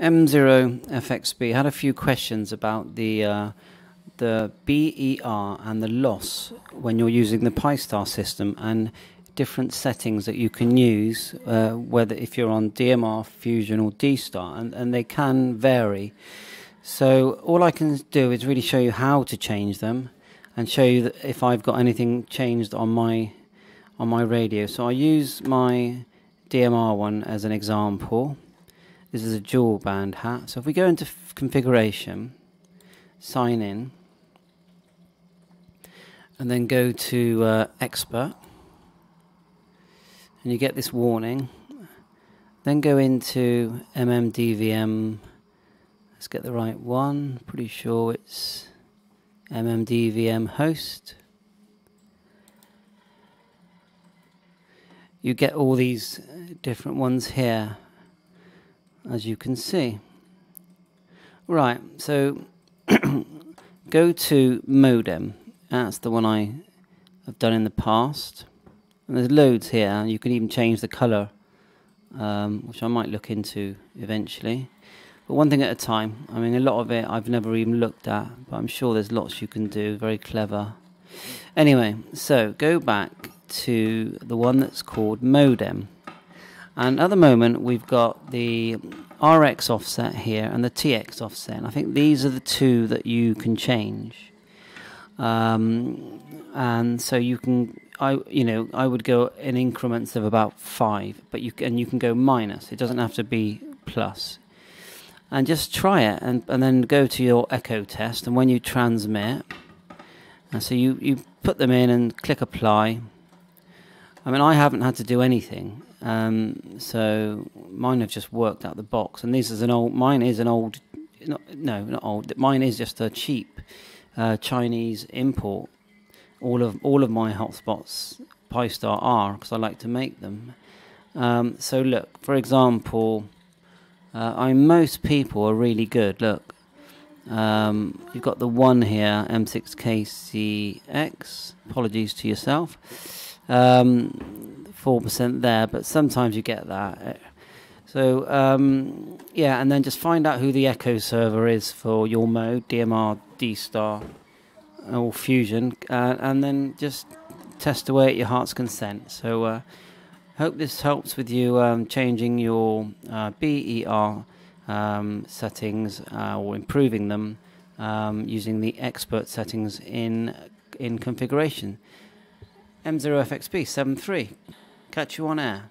M0FXB had a few questions about the uh, the BER and the loss when you're using the Pi-Star system and different settings that you can use, uh, whether if you're on DMR, Fusion, or D-Star, and, and they can vary. So all I can do is really show you how to change them and show you that if I've got anything changed on my on my radio. So I use my DMR one as an example. This is a dual band hat. So if we go into configuration, sign in, and then go to uh, expert, and you get this warning. Then go into MMDVM. Let's get the right one. Pretty sure it's MMDVM host. You get all these different ones here, as you can see. Right, so go to modem. That's the one I have done in the past. And there's loads here. You can even change the color, um, which I might look into eventually. But one thing at a time. I mean, a lot of it I've never even looked at, but I'm sure there's lots you can do. Very clever. Anyway, so go back to the one that's called modem. And at the moment, we've got the RX offset here and the TX offset. And I think these are the two that you can change. Um, and so you can, I you know, I would go in increments of about five, but you can you can go minus. It doesn't have to be plus. And just try it, and and then go to your echo test. And when you transmit, and so you you put them in and click apply. I mean, I haven't had to do anything, um, so mine have just worked out the box. And this is an old. Mine is an old. Not, no, not old. Mine is just a cheap uh, Chinese import. All of all of my hotspots Pi-Star are because I like to make them. Um, so look, for example, uh, I mean, most people are really good. Look, um, you've got the one here, M6KCX. Apologies to yourself. Um, four percent there, but sometimes you get that. So um, yeah, and then just find out who the Echo server is for your mode, DMR, D Star, or Fusion, uh, and then just test away at your heart's consent. So uh, hope this helps with you um, changing your uh, BER um, settings uh, or improving them um, using the expert settings in in configuration. M0FXB 73. Catch you on air.